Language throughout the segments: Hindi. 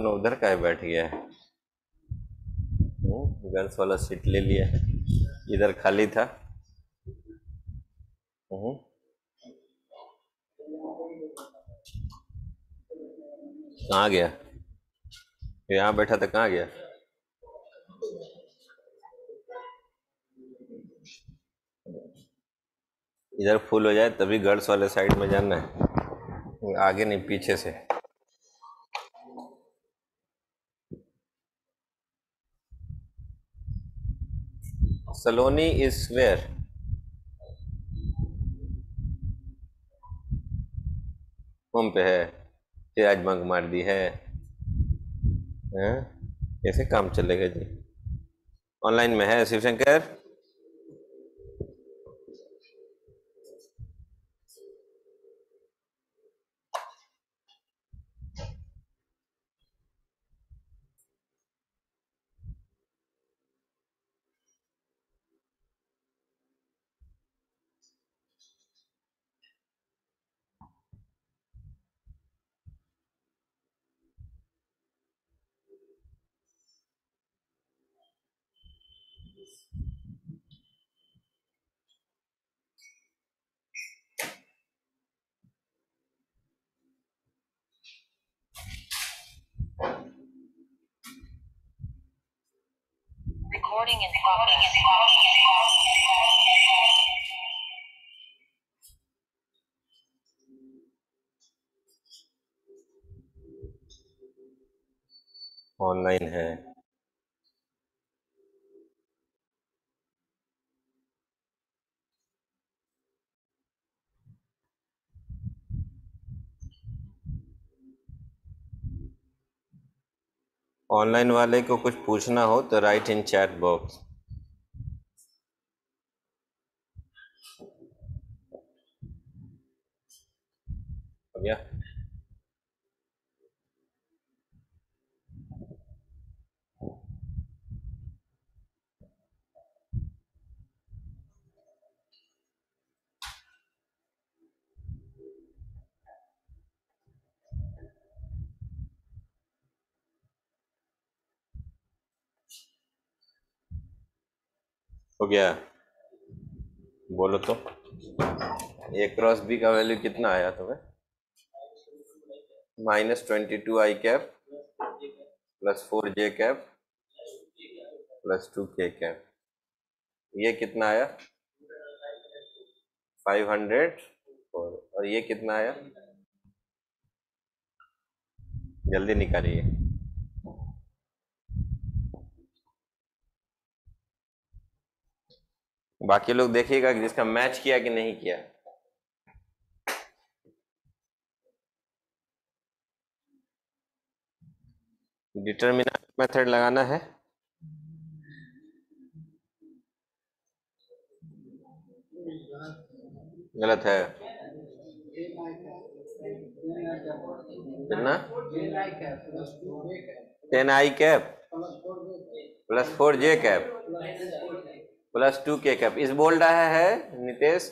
उधर का बैठ गया है। गर्ल्स वाला सीट ले लिया है। इधर खाली था। हम्म। कहाँ गया? यहाँ बैठा था, कहाँ गया? इधर फुल हो जाए, तभी गर्ल्स वाले साइड में जाना है। आगे नहीं, पीछे से। सलोनी इज़ वेयर? होम पे है। फिर आज मंग मार दी है। हैं? कैसे काम चलेगा जी। ऑनलाइन में है Shivshankar Recording in progress. Online है ऑनलाइन वाले को कुछ पूछना हो तो राइट इन चैट बॉक्स भैया हो गया। बोलो तो। ए क्रॉस बी का वैल्यू कितना आया तुम्हें? Minus twenty two I cap plus four J cap plus two K cap ये कितना आया? फाइव हंड्रेड और ये कितना आया? जल्दी निकालिए। बाकी लोग देखिएगा कि जिसका मैच किया कि नहीं किया। डिटर्मिनेंट मेथड लगाना है। गलत है। कितना? Ten I cap plus four J cap plus two K cap. इस बोल रहा है Nitesh,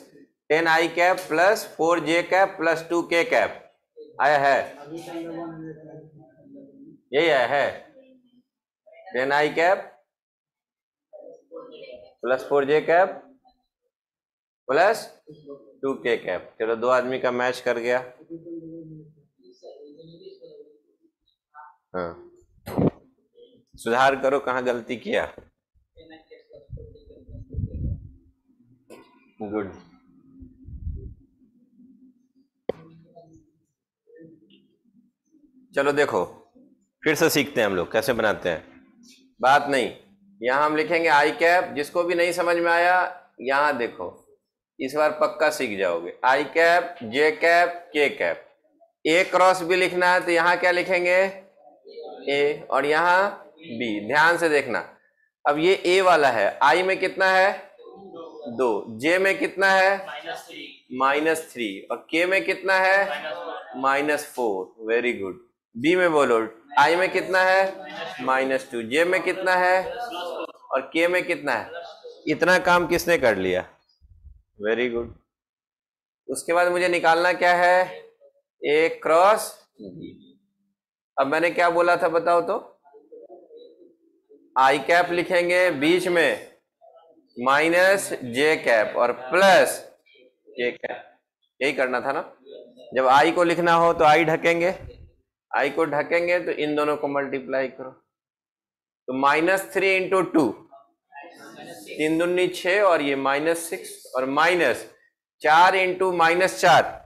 ten I cap plus four J cap plus two K cap. आया है? यही आया है? Ten I cap plus four J cap plus two K cap. चलो, दो आदमी का मैच कर गया। हाँ। सुधार करो कहाँ गलती किया। गुड चलो देखो, फिर से सीखते हैं हम लोग, कैसे बनाते हैं। बात नहीं, यहाँ हम लिखेंगे आई कैप जिसको भी नहीं समझ में आया, यहाँ देखो, इस बार पक्का सीख जाओगे। I cap J cap K cap A cross भी लिखना है तो यहाँ क्या लिखेंगे? ए और यहाँ बी ध्यान से देखना। अब ये ए वाला है। आई में कितना है? दो। जे में कितना है? माइनस थ्री और के में कितना है? Minus four very good B में बोलो। आई में कितना है? माइनस टू जे में कितना है? और के में कितना है? इतना काम किसने कर लिया? वेरी गुड उसके बाद मुझे निकालना क्या है? ए क्रॉस बी अब मैंने क्या बोला था बताओ तो? आई कैप लिखेंगे बीच में। माइनस जे कैप और प्लस के कैप। यही करना था ना? जब आई को लिखना हो तो आई ढकेंगे। आई को ढकेंगे तो इन दोनों को मल्टीप्लाई करो। तो माइनस थ्री इंटू टू तीन दुन्नी छ और ये माइनस सिक्स और माइनस चार इंटू माइनस चार।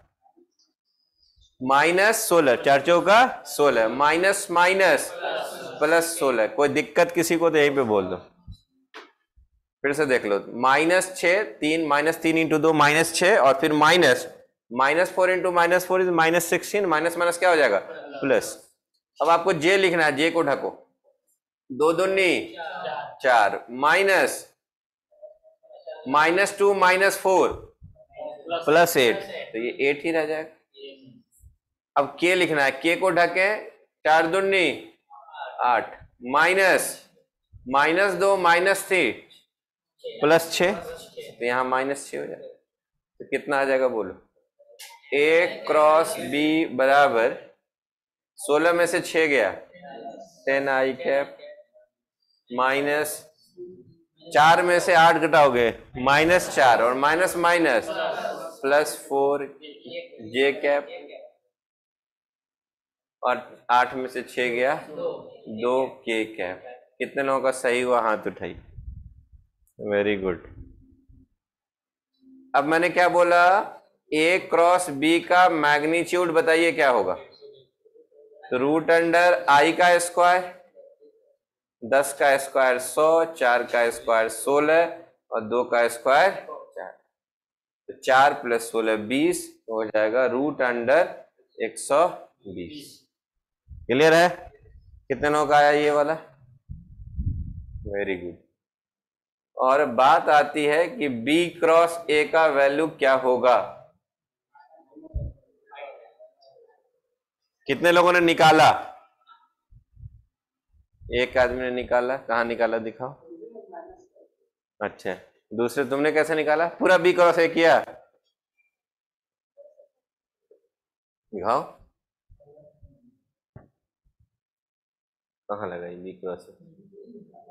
माइनस सोलह। चार चौका सोलह। माइनस माइनस प्लस सोलह। कोई दिक्कत किसी को तो यहीं पे बोल दो। फिर से देख लो माइनस छ तीन माइनस तीन इंटू दो माइनस छ और फिर minus minus four into minus four is minus sixteen minus minus क्या हो जाएगा? प्लस अब आपको जे लिखना है जे को? ढको दो दुन्नी चार. Minus minus two minus four plus eight तो ये एट ही रह जाएगा। अब के लिखना है के को ढके चार दुन्नी आठ. माइनस माइनस दो माइनस थ्री प्लस छ? तो यहाँ माइनस छ हो जाएगा तो कितना आ जाएगा बोलो? ए क्रॉस बी बराबर सोलह में से छ गया। टेन आई कैप माइनस चार में से आठ घटाओगे। माइनस चार और minus minus plus four J cap और आठ में से छ गया। दो के कैप कितने लोगों का सही हुआ? हाथ उठाई वेरी गुड अब मैंने क्या बोला? ए क्रॉस बी का मैग्नीट्यूड बताइए क्या होगा? तो रूट अंडर आई का स्क्वायर दस का स्क्वायर सौ चार का स्क्वायर सोलह और दो का स्क्वायर चार। तो चार प्लस सोलह बीस हो जाएगा रूट अंडर एक सौ बीस। क्लियर है? कितने का आया ये वाला? वेरी गुड और बात आती है कि B क्रॉस A का वैल्यू क्या होगा? कितने लोगों ने निकाला? एक आदमी ने निकाला। कहा निकाला दिखाओ। अच्छा। दूसरे तुमने कैसे निकाला? पूरा बी क्रॉस ए किया। दिखाओ। कहाँ लगाई बी क्रॉस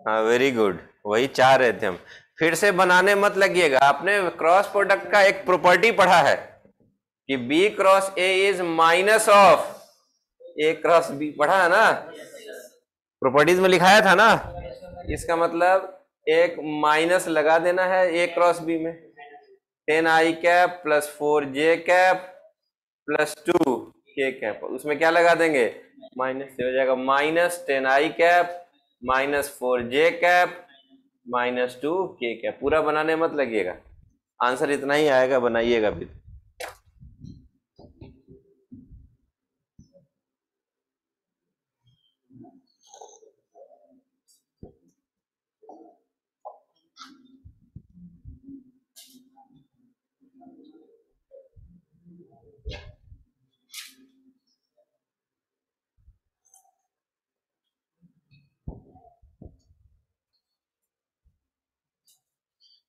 हाँ वेरी गुड वही चाह रहे थे हम। फिर से बनाने मत लगिएगा। आपने क्रॉस प्रोडक्ट का एक प्रॉपर्टी पढ़ा है कि B cross A is minus of A cross B पढ़ा है ना? प्रॉपर्टीज़ में लिखाया था ना? इसका मतलब एक माइनस लगा देना है ए क्रॉस बी में। Ten I cap plus four J cap plus two K cap उसमें क्या लगा देंगे? माइनस हो जाएगा minus ten I cap minus four J cap, minus two K cap. पूरा बनाने मत लगिएगा। आंसर इतना ही आएगा, बनाइएगा फिर।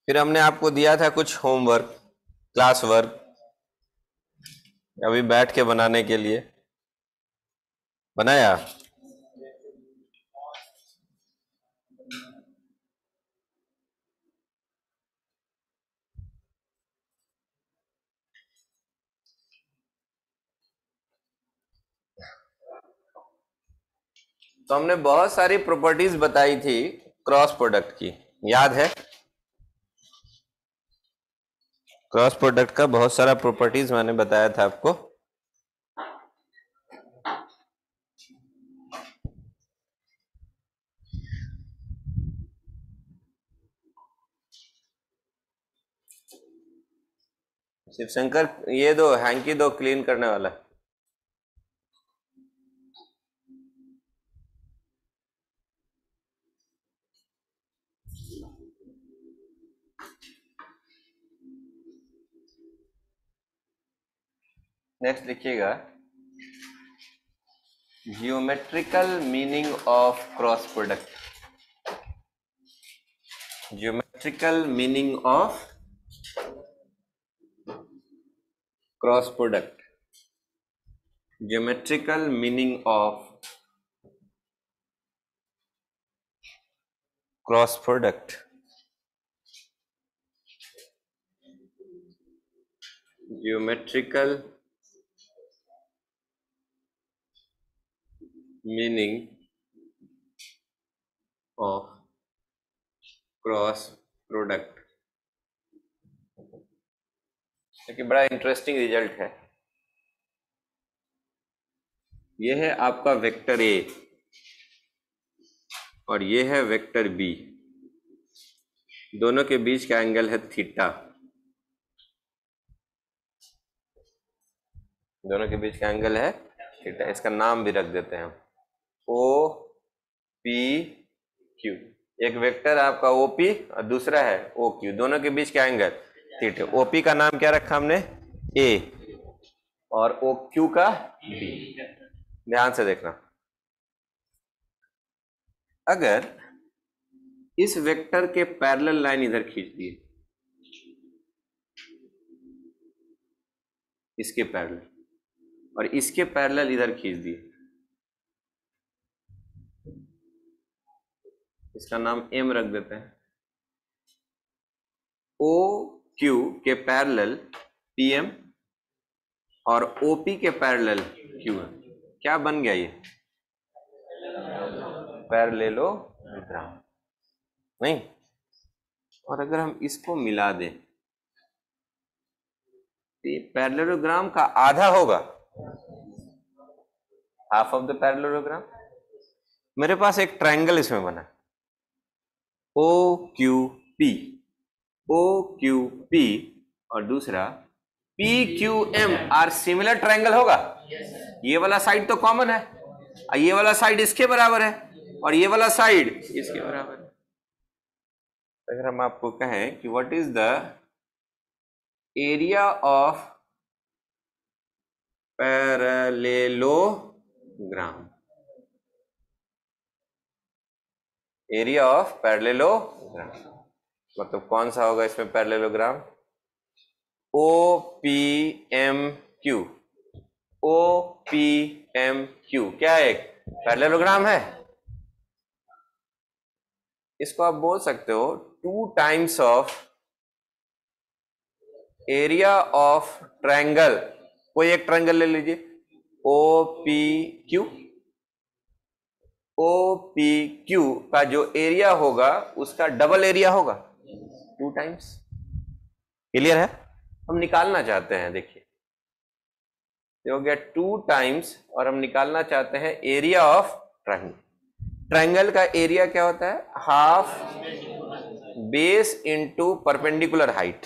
फिर हमने आपको दिया था कुछ होमवर्क क्लास वर्क अभी बैठ के बनाने के लिए। बनाया? तो हमने बहुत सारी प्रॉपर्टीज़ बताई थी क्रॉस प्रोडक्ट की। याद है? क्रॉस प्रोडक्ट का बहुत सारा प्रॉपर्टीज़ मैंने बताया था आपको। शिवशंकर, ये दो, हैंकी दो क्लीन करने वाला नेक्स्ट लिखिएगा geometrical meaning of cross product geometrical meaning of cross product geometrical meaning of cross product geometrical meaning of cross product देखिए बड़ा इंटरेस्टिंग रिज़ल्ट है। यह है आपका वेक्टर ए और यह है वेक्टर बी दोनों के बीच का एंगल है थीटा दोनों के बीच का एंगल है थीटा इसका नाम भी रख देते हैं ओ, पी, क्यू। एक वेक्टर आपका ओपी और दूसरा है ओ क्यू दोनों के बीच का एंगल? थीटा ओपी का नाम क्या रखा हमने? ए और ओ क्यू का बी ध्यान से देखना। अगर इस वेक्टर के पैरेलल लाइन इधर खींच दिए, इसके पैरेलल, और इसके पैरेलल इधर खींच दिए इसका नाम एम रख देते हैं। ओ क्यू के पैरेलल पी एम और ओपी के पैरेलल क्यू एम क्या बन गया ये? पैरेललोग्राम नहीं? और अगर हम इसको मिला दें तो ये पैरेललोग्राम का आधा होगा। हाफ़ ऑफ़ द पैरेललोग्राम मेरे पास एक ट्रायंगल इसमें बना O Q P O Q P और दूसरा P Q M are similar triangle होगा? ये वाला साइड तो कॉमन है। और ये वाला साइड इसके बराबर है। और ये वाला साइड इसके बराबर है। अगर हम आपको कहें कि what is the area of parallelogram area of parallelogram मतलब कौन सा होगा इसमें parallelogram O P M Q O P M Q क्या एक? पैरेलेलोग्राम है? इसको आप बोल सकते हो two times of area of triangle कोई एक ट्रायंगल ले लीजिए। O P Q O P Q का जो एरिया होगा, उसका डबल एरिया होगा। टू टाइम्स क्लियर है? हम निकालना चाहते हैं, देखिए। हो गया टू टाइम्स और हम निकालना चाहते हैं एरिया ऑफ़ ट्रायंगल ट्रायंगल का एरिया क्या होता है? Half base into perpendicular height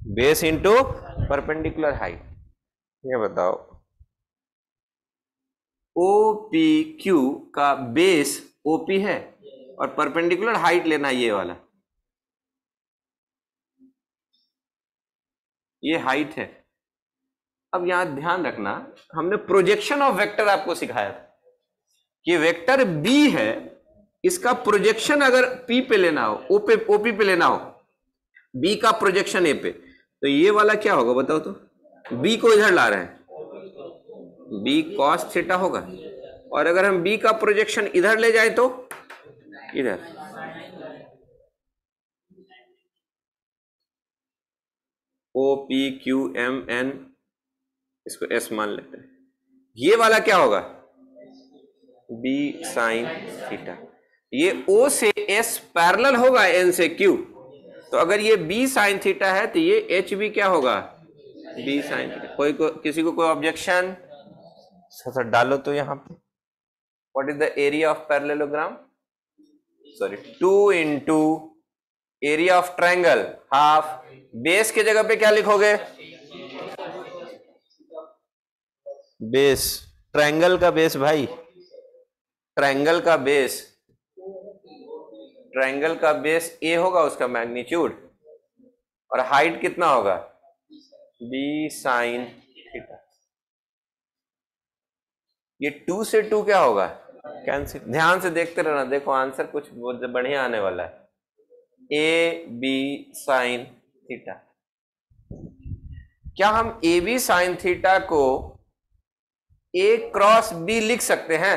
base into perpendicular height ये बताओ। ओ पी क्यू का बेस ओपी है और परपेंडिकुलर हाइट लेना ये वाला। ये हाइट है। अब यहाँ ध्यान रखना, हमने प्रोजेक्शन ऑफ़ वेक्टर आपको सिखाया था कि वेक्टर बी है, इसका प्रोजेक्शन अगर पी पे लेना हो ओ पे ओपी पे लेना हो बी का प्रोजेक्शन ए पे तो ये वाला क्या होगा बताओ तो? बी को इधर ला रहे हैं। बी कॉस थीटा होगा। और अगर हम बी का प्रोजेक्शन इधर ले जाए तो? इधर। O P Q M N इसको एस मान लेते हैं। ये वाला क्या होगा? बी साइन थीटा ये ओ से एस पैरेलल होगा एन से क्यू तो अगर ये बी साइन थीटा है तो ये एच बी क्या होगा? बी साइन थीटा कोई को किसी को कोई ऑब्जेक्शन सर डालो तो यहाँ पे। What is the area of parallelogram sorry two into area of triangle half base के जगह पे क्या लिखोगे? बेस ट्रायंगल का बेस भाई। ट्रायंगल का बेस ट्रायंगल का बेस ए होगा उसका मैग्नीट्यूड और हाइट कितना होगा? बी साइन थीटा ये टू से टू क्या होगा? कैंसिल ध्यान से देखते रहना। देखो आंसर कुछ बढ़िया आने वाला है। ए बी साइन थीटा क्या हम ए बी साइन थीटा को ए क्रॉस बी लिख सकते हैं?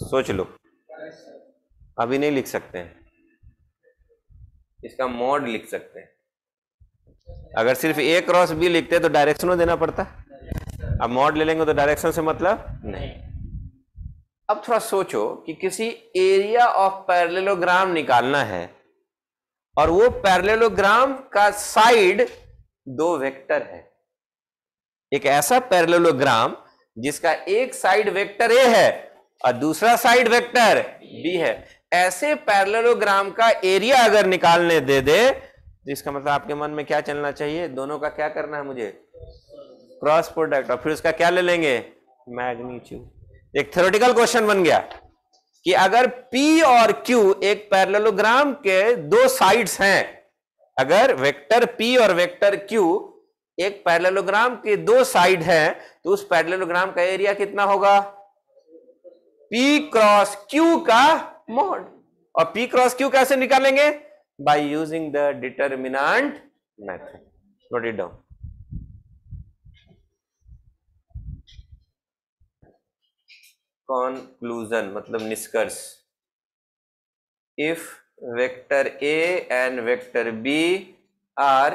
सोच लो। अभी नहीं लिख सकते हैं। इसका मॉड लिख सकते हैं। अगर सिर्फ़ ए क्रॉस बी लिखते तो डायरेक्शनों देना पड़ता। अब मॉड ले लेंगे तो डायरेक्शन से मतलब नहीं। अब थोड़ा सोचो कि किसी एरिया ऑफ़ पैरेललोग्राम निकालना है और वो पैरेललोग्राम का साइड दो वेक्टर है। एक ऐसा पैरेललोग्राम जिसका एक साइड वेक्टर ए है और दूसरा साइड वेक्टर बी है। ऐसे पैरेललोग्राम का एरिया अगर निकालने दे दे तो इसका मतलब आपके मन में क्या चलना चाहिए? दोनों का क्या करना है मुझे? क्रॉस प्रोडक्ट और फिर उसका क्या ले लेंगे? मैग्नीट्यूड। एक थ्योरेटिकल क्वेश्चन बन गया कि अगर P और Q एक पैरेललोग्राम के दो साइड्स हैं, अगर वेक्टर P और वेक्टर Q एक पैरेललोग्राम के दो साइड हैं तो उस पैरेललोग्राम का एरिया कितना होगा? P क्रॉस Q का मॉड और P क्रॉस Q कैसे निकालेंगे? By using the determinant method note it down conclusion मतलब निष्कर्ष। If vector A and vector B are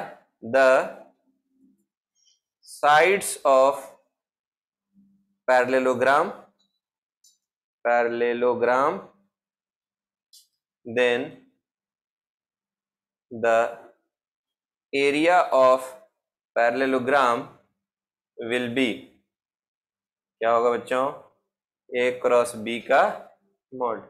the sides of parallelogram parallelogram then the area of parallelogram will be क्या होगा बच्चों? ए क्रॉस बी का मॉड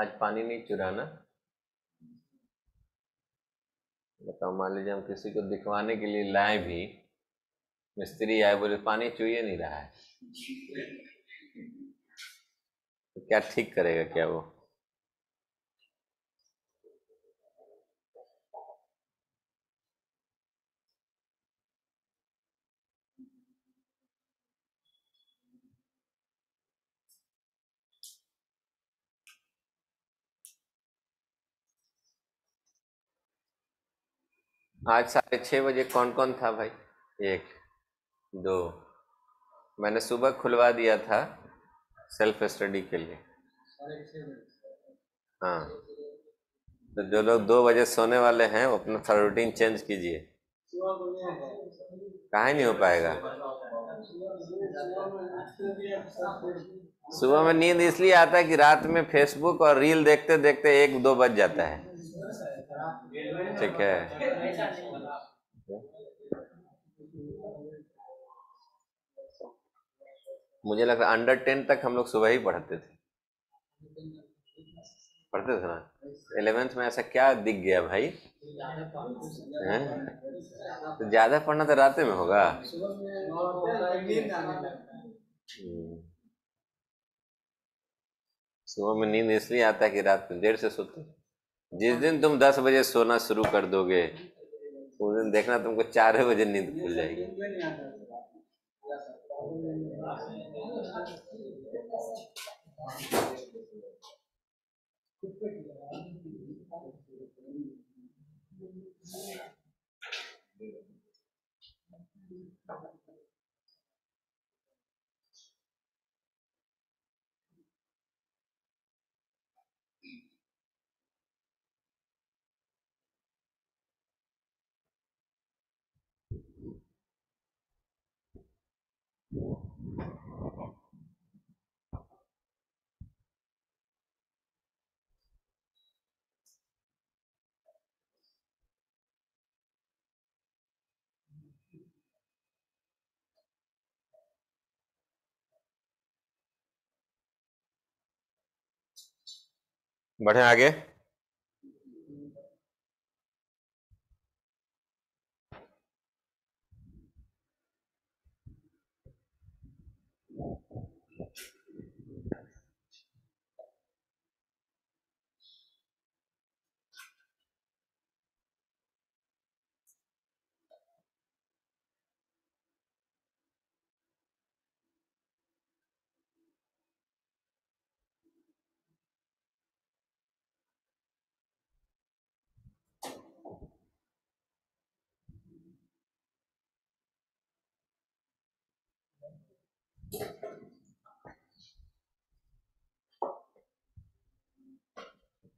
आज पानी नहीं चुराना। बताओ, मान लीजिए हम किसी को दिखवाने के लिए लाए भी, मिस्त्री आए, बोले, पानी चुए नहीं रहा है। तो क्या ठीक करेगा क्या वो? आज साढ़े छः बजे कौन कौन था भाई? एक दो। मैंने सुबह खुलवा दिया था सेल्फ स्टडी के लिए। हाँ। तो जो लोग दो बजे सोने वाले हैं वो अपना थोड़ा रूटीन चेंज कीजिए। कहा नहीं हो पाएगा? सुबह में नींद इसलिए आता है कि रात में फेसबुक और रील देखते देखते एक दो बज जाता है। ठीक है। मुझे लगता है अंडर टेन तक हम लोग सुबह ही पढ़ते थे। पढ़ते थे ना? इलेवेंथ में ऐसा क्या दिख गया भाई? तो ज़्यादा पढ़ना तो रात में होगा। सुबह में नींद इसलिए आता है कि रात में देर से सोते। जिस दिन तुम दस बजे सोना शुरू कर दोगे, उस दिन देखना तुमको चार बजे नींद खुल जाएगी। बढ़े आगे।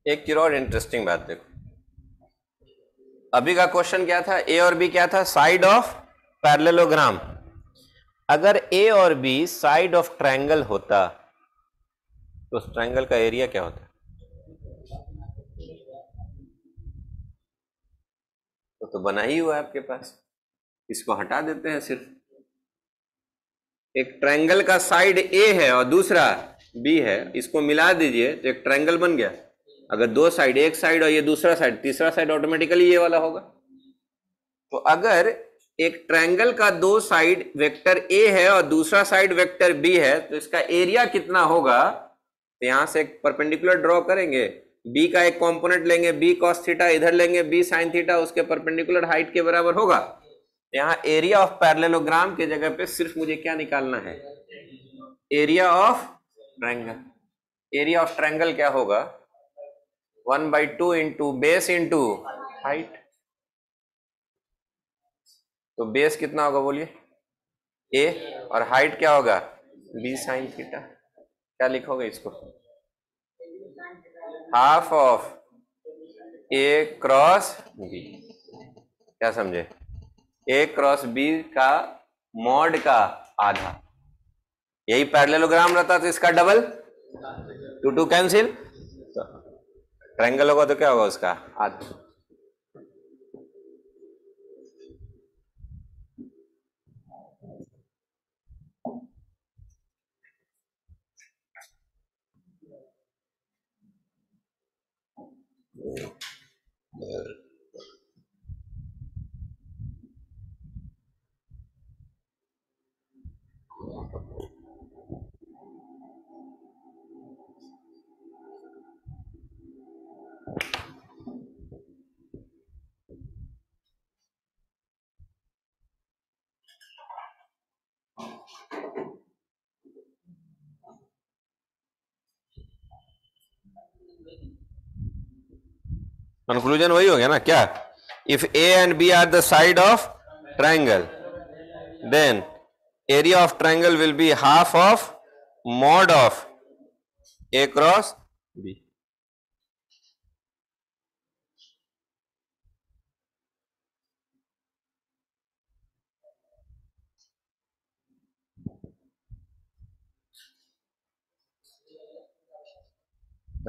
एक चीज़ और इंटरेस्टिंग बात देखो। अभी का क्वेश्चन क्या था? ए और बी क्या था? साइड ऑफ़ पैरेललोग्राम अगर ए और बी साइड ऑफ़ ट्रायंगल होता तो उस ट्रायंगल का एरिया क्या होता? तो, तो बना ही हुआ है आपके पास। इसको हटा देते हैं सिर्फ़। एक ट्रायंगल का साइड ए है और दूसरा बी है। इसको मिला दीजिए तो एक ट्रायंगल बन गया। अगर दो साइड, एक साइड और ये दूसरा साइड, तीसरा साइड ऑटोमेटिकली ये वाला होगा। तो अगर एक ट्रायंगल का दो साइड वेक्टर ए है और दूसरा साइड वेक्टर बी है तो इसका एरिया कितना होगा? तो यहाँ से एक परपेंडिकुलर ड्रॉ करेंगे। बी का एक कंपोनेंट लेंगे बी कॉस थीटा इधर लेंगे बी साइन थीटा उसके परपेंडिकुलर हाइट के बराबर होगा। यहाँ एरिया ऑफ़ पैरेललोग्राम के जगह पे सिर्फ़ मुझे क्या निकालना है? Area of triangle area of triangle क्या होगा? One by two into base into height. तो बेस कितना होगा बोलिए? ए और हाइट क्या होगा? बी साइन थीटा क्या लिखोगे इसको? Half of A cross B क्या समझे? ए क्रॉस बी का मॉड का आधा। यही पैरेललोग्राम रहता तो इसका double two two cancel triangle होगा तो क्या होगा उसका? आधा कंक्लूजन वही हो गया ना? क्या? If A and B are the side of triangle then area of triangle will be half of mod of A cross B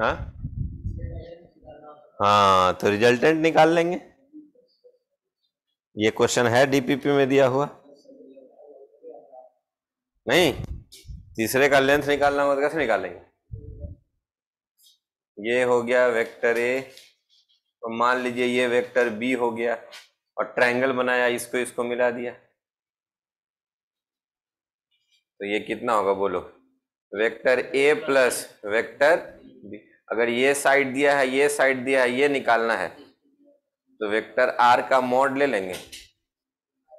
हाँ? हाँ तो रिजल्टेंट निकाल लेंगे। ये क्वेश्चन है डीपीपी में दिया हुआ। नहीं, तीसरे का लेंथ निकालना होगा तो कैसे निकालेंगे? ये हो गया वेक्टर ए तो मान लीजिए ये वेक्टर बी हो गया और ट्रायंगल बनाया, इसको इसको मिला दिया। तो ये कितना होगा बोलो? Vector A plus vector B अगर ये साइड दिया है, ये साइड दिया है, ये निकालना है तो वेक्टर आर का मोड ले लेंगे।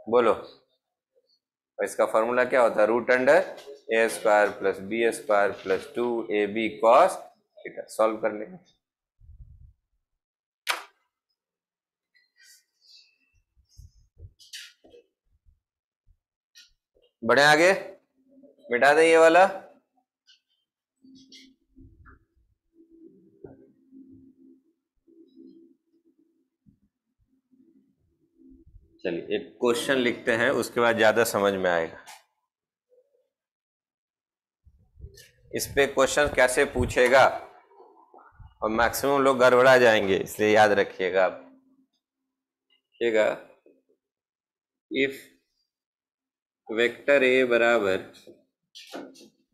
बोलो। और इसका फॉर्मूला क्या होता है? Root under A square plus B square plus two A B cos theta solve कर लेंगे। बढ़े आगे। मिटा दें ये वाला। चलिए, एक क्वेश्चन लिखते हैं, उसके बाद ज़्यादा समझ में आएगा। इस पे क्वेश्चन कैसे पूछेगा? और मैक्सिमम लोग गड़बड़ा जाएँगे, इसलिए याद रखिएगा आप। देखिएगा इफ़ वेक्टर ए बराबर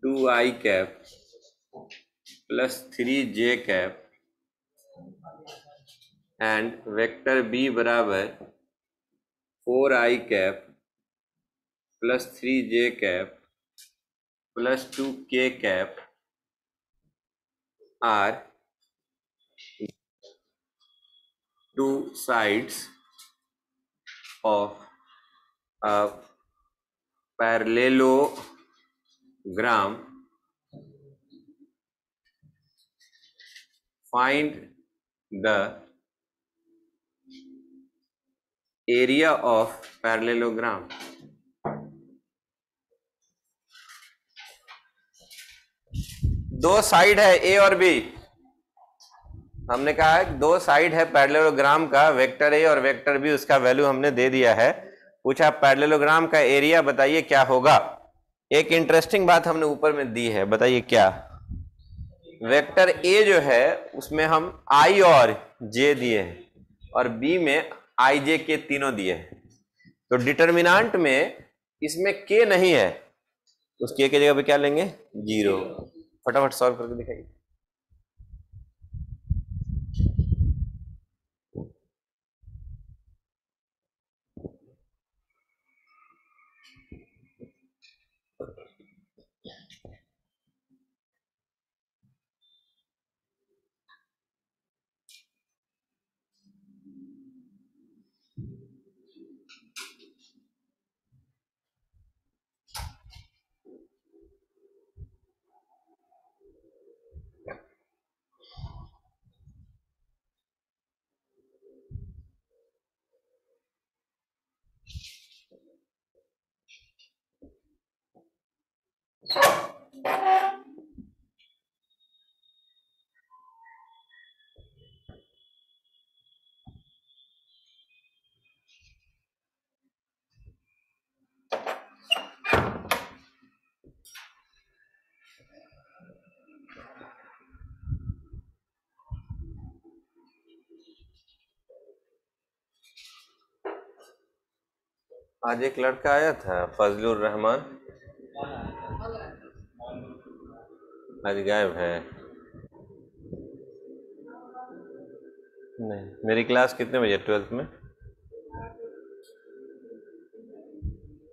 two I cap plus three J cap and vector B बराबर 4 i cap plus 3 j cap plus 2 k cap are two sides of a parallelogram find the area of parallelogram. दो साइड है ए और बी हमने कहा है दो साइड है पैरेललोग्राम का वेक्टर ए और वेक्टर बी उसका वैल्यू हमने दे दिया है। पूछा पैरेललोग्राम का एरिया बताइए क्या होगा? एक इंटरेस्टिंग बात हमने ऊपर में दी है, बताइए क्या? वेक्टर ए जो है, उसमें हम आई और जे दिए हैं और बी में आई जे के तीनों दिए तो डिटर्मिनांट में इसमें के नहीं है। उस के की जगह पे क्या लेंगे? ज़ीरो फटाफट सॉल्व करके दिखाइए। आज एक लड़का आया था, फजलुर रहमान। आज गायब है। नहीं, मेरी क्लास कितने बजे ट्वेल्थ में?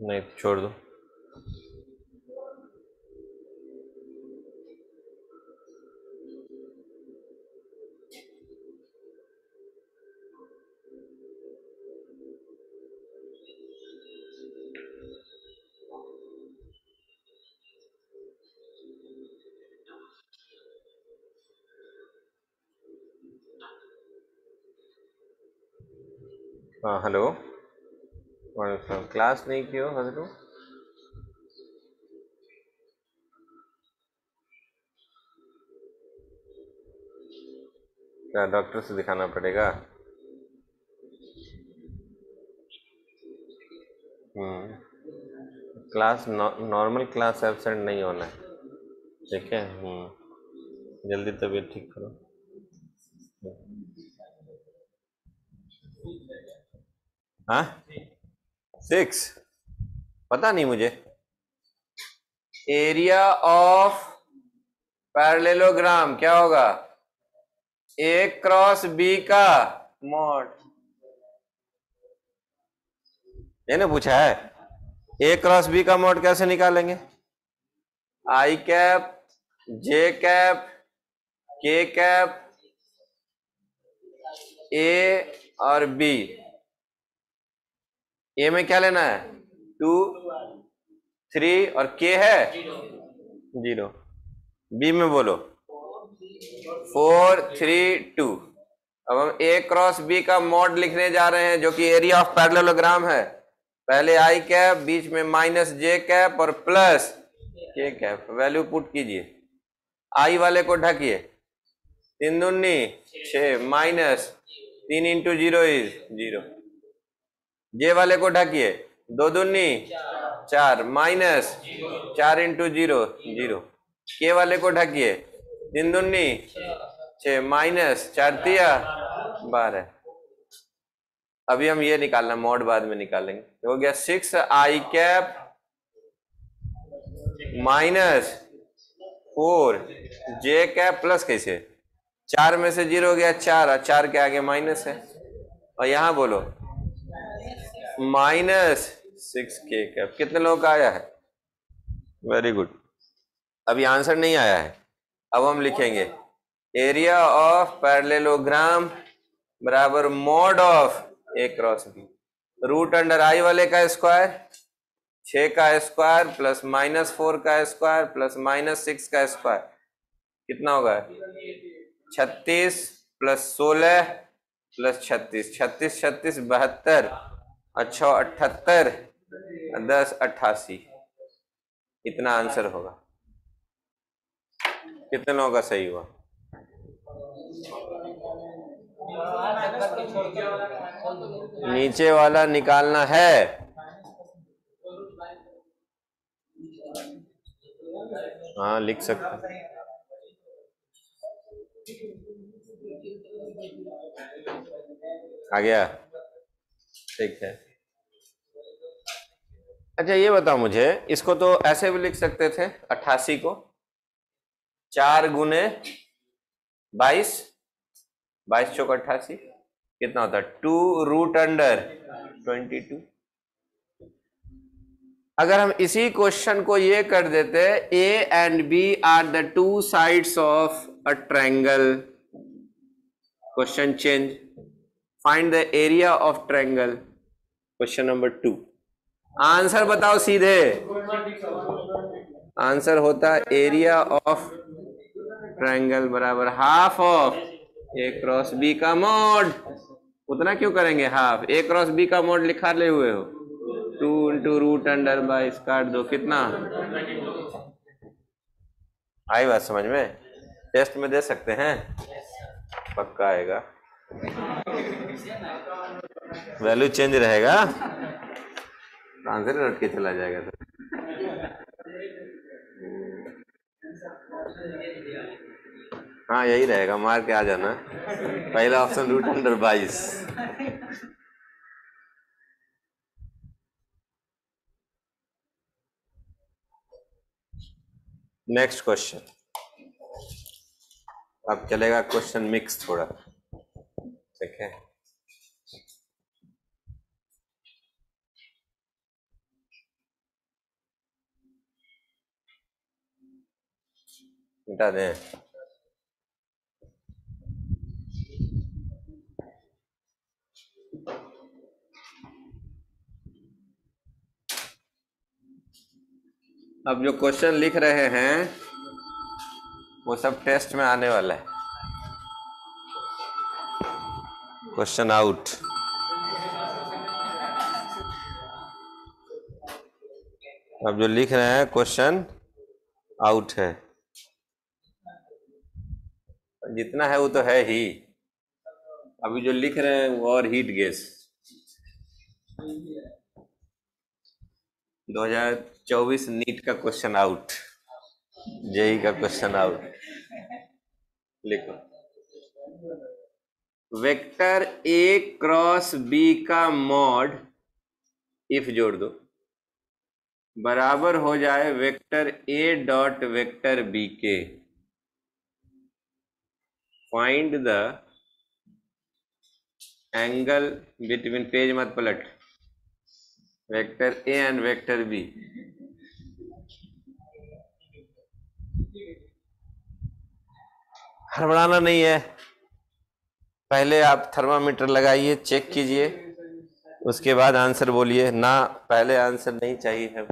नहीं, छोड़ दो। क्लास नहीं की हो हजरू क्या डॉक्टर से दिखाना पड़ेगा। हम्म। क्लास नॉर्मल क्लास एबसेंट नहीं होना है। ठीक है? हम्म। जल्दी तबीयत ठीक करो। हाँ? सिक्स। पता नहीं मुझे। एरिया ऑफ़ पैरेललोग्राम क्या होगा? ए क्रॉस बी का। मॉड मैंने पूछा है ए क्रॉस बी का मॉड कैसे निकालेंगे? I cap J cap K cap A और बी ए में क्या लेना है? टू थ्री और के है? ज़ीरो बी में बोलो. फोर थ्री टू अब हम ए क्रॉस बी का मॉड लिखने जा रहे हैं, जो कि एरिया ऑफ़ पैरेललोग्राम है. पहले आई कैप बीच में माइनस जे कैप और plus K cap value put कीजिए. आई वाले को ढकिए. तीन दुन्नी छ माइनस तीन into zero is zero J वाले को ढकिए। दो दुन्नी चार। माइनस। चार इंटू ज़ीरो। ज़ीरो। के वाले को ढकिए। तीन दुन्नी छ। माइनस। चार तिया। बारह। अभी हम ये निकालना मोड बाद में निकालेंगे। हो गया six I cap minus four J cap plus कैसे? चार में से ज़ीरो हो गया चार, और चार के आगे माइनस है। और यहाँ बोलो। Minus six K cap. कितने लोगों का आया है? वेरी गुड अभी आंसर नहीं आया है। अब हम लिखेंगे। एरिया ऑफ़ पैरेललोग्राम बराबर mod of A cross B root under I वाले का स्क्वायर छ का स्क्वायर प्लस माइनस फोर का स्क्वायर प्लस माइनस सिक्स का स्क्वायर कितना होगा? छत्तीस प्लस सोलह प्लस छत्तीस। छत्तीस छत्तीस बहत्तर। अच्छा अठहत्तर, दस अट्ठासी इतना आंसर होगा। कितने का सही हुआ? नीचे वाला निकालना है। हाँ लिख सकते आ गया। ठीक है। अच्छा ये बताओ मुझे, इसको तो ऐसे भी लिख सकते थे, अट्ठासी को। चार गुने बाईस बाईस चौक अट्ठासी, कितना होता है? Two root under twenty two. अगर हम इसी क्वेश्चन को ये कर देते A and B are the two sides of a triangle question change find the area of triangle question number two answer बताओ सीधे। आंसर होता एरिया ऑफ़ ट्रायंगल बराबर half of A cross B का मोड उतना क्यों करेंगे हाफ़ ए क्रॉस बी का मोड लिखा ले हुए हो। Two into root under by काट दो, कितना? आई बात समझ में? टेस्ट में दे सकते हैं? पक्का आएगा। वैल्यू चेंज रहेगा। आंसर रट के चला जाएगा तो। हाँ यही रहेगा, मार के आ जाना। पहला ऑप्शन रूट अंडर बाईस। नेक्स्ट क्वेश्चन अब चलेगा क्वेश्चन मिक्स थोड़ा। ठीक है? मिटा दें अब जो क्वेश्चन लिख रहे हैं, वो सब टेस्ट में आने वाला है। क्वेश्चन आउट अब जो लिख रहे हैं क्वेश्चन आउट है। जितना है वो तो है ही। अभी जो लिख रहे हैं वो और हीट गैस 2024 नीट का क्वेश्चन आउट जेई का क्वेश्चन आउट लिखो। वेक्टर ए क्रॉस बी का मॉड इफ़ जोड़ दो। बराबर हो जाए vector A dot vector B के। Find the angle between page मत पलट vector A and vector B हड़बड़ाना नहीं है। पहले आप थर्मामीटर लगाइए चेक कीजिए। उसके बाद आंसर बोलिए। ना, पहले आंसर नहीं चाहिए है।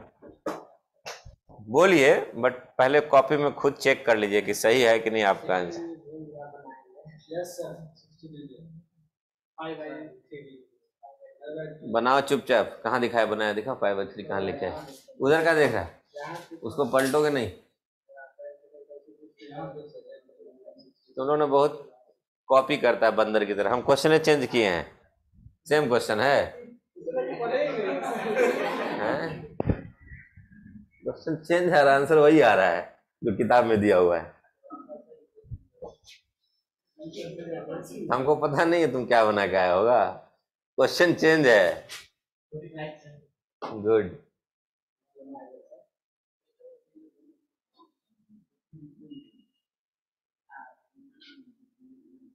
बोलिए बट पहले कॉपी में खुद चेक कर लीजिए कि सही है कि नहीं आपका आंसर Yes, sir. 60 million. बनाओ चुपचाप। कहाँ दिखाया बनाया दिखा फाइव बाई थ्री कहाँ लिखा है? उधर का देख उसको पलटोगे नहीं? तो उन्होंने बहुत कॉपी करता है बंदर की तरह। हम क्वेश्चन चेंज किए हैं। सेम क्वेश्चन है। क्वेश्चन चेंज है आंसर वही आ रहा है जो किताब में दिया हुआ है। हमको पता नहीं है तुम क्या बना के आया होगा। क्वेश्चन चेंज है। गुड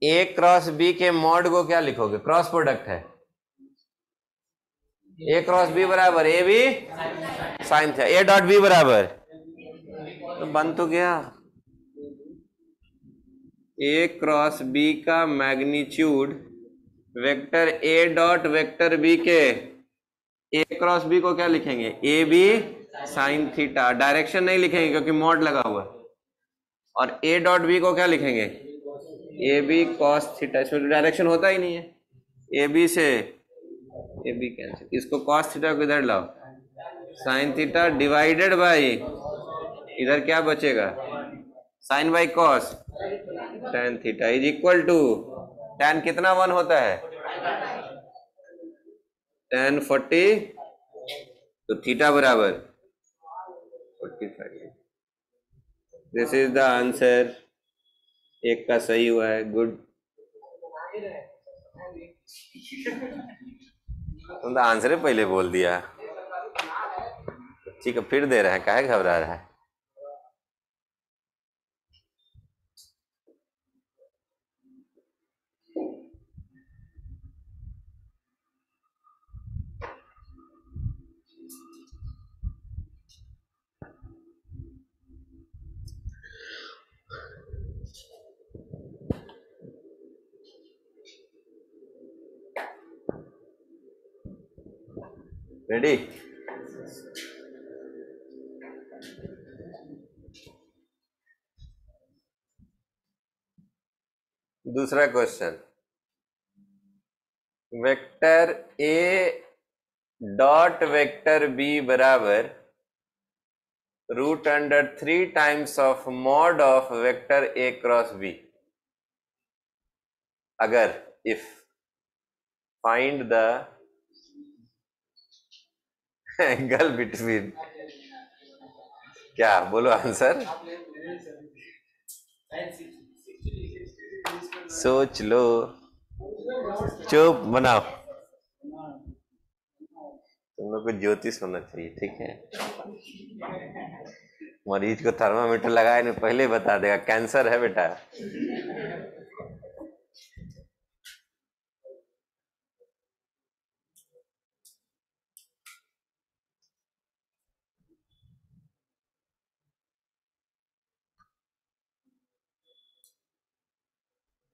ए क्रॉस बी के मॉड को क्या लिखोगे? क्रॉस प्रोडक्ट है। ए क्रॉस बी बराबर ए बी साइन था। ए डॉट बी बराबर। तो बन तो गया। ए क्रॉस बी का magnitude vector A dot vector B के ए क्रॉस बी को क्या लिखेंगे? A B sine theta direction नहीं लिखेंगे क्योंकि मॉड लगा हुआ और ए डॉट बी को क्या लिखेंगे? ए बी कॉस थीटा इसमें डायरेक्शन होता ही नहीं है। ए बी से ए बी कैंसिल इसको कॉस थीटा को इधर लाओ। साइन थीटा डिवाइडेड बाई इधर क्या बचेगा? Sine by cos tan theta is equal to tan कितना वन होता है? टेन फोर्टी तो थीटा बराबर forty five this is the answer एक का सही हुआ है गुड तुम तो आंसर पहले बोल दिया। ठीक है, फिर दे रहे हैं, काहे घबरा रहा है? रेडी दूसरा question vector A dot vector B बराबर root under three times of mod of vector A cross B अगर if find the angle between क्या? बोलो आंसर सोच लो। चुप बनाओ। तुम लोग को ज्योतिष होना चाहिए, ठीक है? मरीज़ को थर्मामीटर लगाए नहीं, पहले बता देगा। कैंसर है बेटा वन बाय रूट थ्री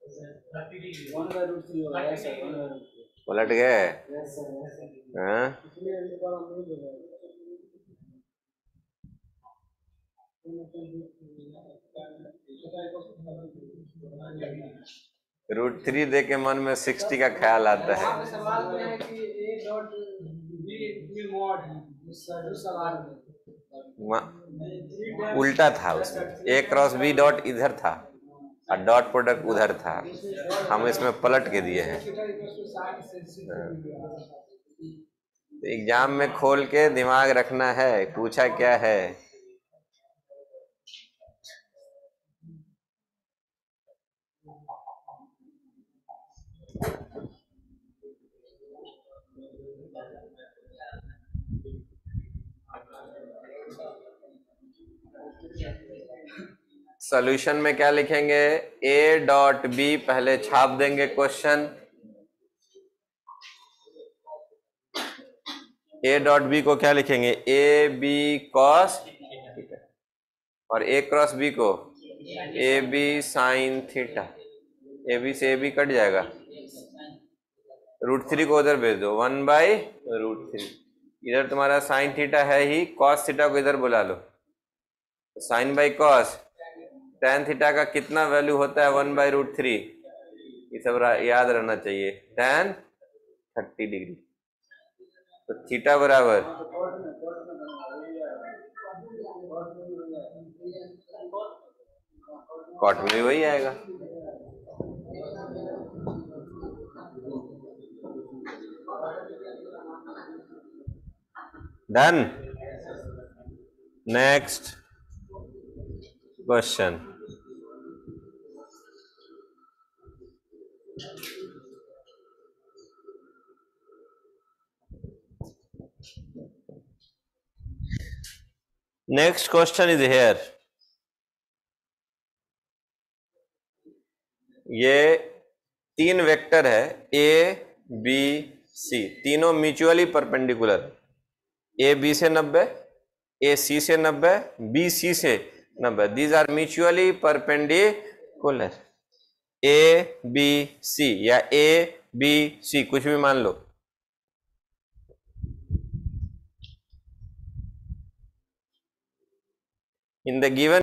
होगा yes sir one by root three पलट गए रूट थ्री दे के मन में सिक्सटी का ख्याल आता है। उल्टा था उसमें। ए क्रॉस बी डॉट इधर था। और डॉट प्रोडक्ट उधर था। हम इसमें पलट के दिए हैं। तो एग्ज़ाम में खोल के दिमाग रखना है, पूछा क्या है? सॉल्यूशन में क्या लिखेंगे? ए डॉट बी पहले छाप देंगे क्वेश्चन ए डॉट बी को क्या लिखेंगे? ए बी कॉस और ए क्रॉस बी को? A B sine theta A B से ए बी कट जाएगा. रूट थ्री को उधर भेज दो. वन बाई रूट थ्री इधर तुम्हारा साइन थीटा है ही कॉस थीटा को इधर बुला लो. Sine by cos tan theta का कितना वैल्यू होता है वन बाई रूट थ्री ये सब याद रहना चाहिए। टेन थर्टी डिग्री तो थीटा बराबर। कॉट में भी वही आएगा। Done next question next question is here ये तीन वेक्टर है ए बी सी तीनों म्यूचुअली परपेंडिकुलर ए बी से नब्बे ए सी से नब्बे बी सी से नब्बे. These are mutually perpendicular A B C या ए बी सी कुछ भी मान लो. In the given